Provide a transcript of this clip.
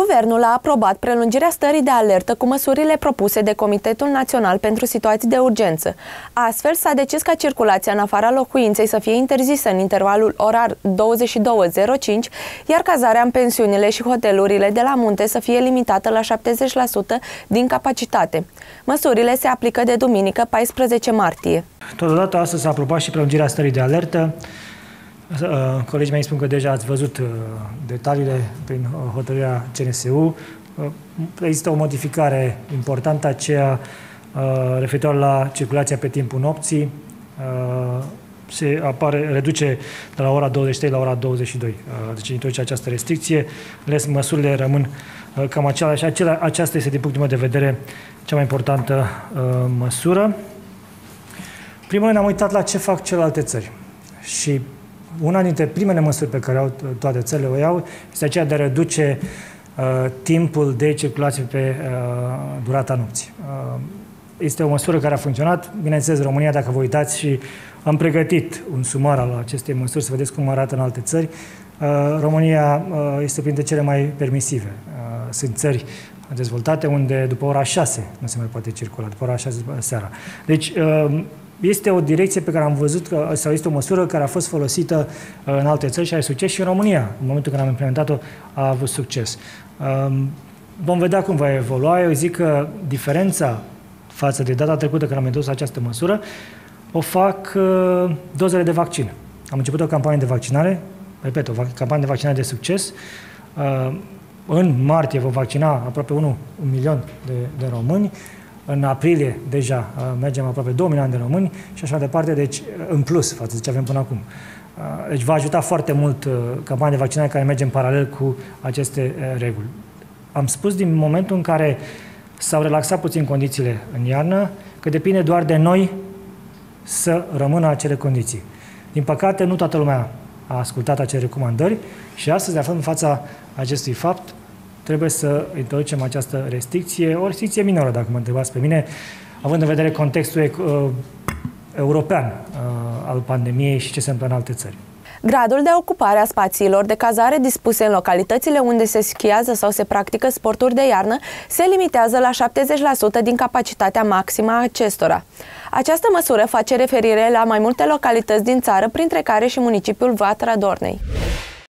Guvernul a aprobat prelungirea stării de alertă cu măsurile propuse de Comitetul Național pentru Situații de Urgență. Astfel, s-a decis ca circulația în afara locuinței să fie interzisă în intervalul orar 22.05, iar cazarea în pensiunile și hotelurile de la munte să fie limitată la 70% din capacitate. Măsurile se aplică de duminică 14 martie. Totodată, astăzi s-a aprobat și prelungirea stării de alertă Uh, colegii mei spun că deja ați văzut uh, detaliile prin uh, hotărârea CNSU. Există o modificare importantă, aceea referitor la circulația pe timpul nopții. Se apare, reduce de la ora 23 la ora 22. Deci introduce această restricție. Măsurile rămân cam aceleași. Acelea, aceasta este, din punctul meu de vedere, cea mai importantă măsură. Primul rând am uitat la ce fac celelalte țări. Și una dintre primele măsuri pe care au toate țările o iau este aceea de a reduce uh, timpul de circulație pe uh, durata nopții. Uh, este o măsură care a funcționat. Bineînțeles, România, dacă vă uitați și am pregătit un sumar al acestei măsuri, să vedeți cum arată în alte țări, uh, România uh, este printre cele mai permisive. Uh, sunt țări dezvoltate unde după ora 6 nu se mai poate circula, după ora 6 seara. Deci, este o direcție pe care am văzut că, sau este o măsură care a fost folosită uh, în alte țări și are succes și în România. În momentul când am implementat-o, a avut succes. Um, vom vedea cum va evolua. Eu zic că diferența față de data trecută când am introdus această măsură o fac uh, dozele de vaccin. Am început o campanie de vaccinare, repet, o campanie de vaccinare de succes. Uh, în martie vom vaccina aproape 1, 1 milion de, de români. În aprilie deja uh, mergem aproape 2 milioane de români și așa mai departe, deci în plus față de ce avem până acum. Uh, deci va ajuta foarte mult uh, campania de vaccinare care merge în paralel cu aceste reguli. Am spus din momentul în care s-au relaxat puțin condițiile în iarnă, că depinde doar de noi să rămână acele condiții. Din păcate, nu toată lumea a ascultat acele recomandări și astăzi aflăm în fața acestui fapt trebuie să introducem această restricție, o restricție minoră, dacă mă întrebați pe mine, având în vedere contextul uh, european uh, al pandemiei și ce se întâmplă în alte țări. Gradul de ocupare a spațiilor de cazare dispuse în localitățile unde se schiază sau se practică sporturi de iarnă se limitează la 70% din capacitatea maximă a acestora. Această măsură face referire la mai multe localități din țară, printre care și municipiul Vatra Dornei.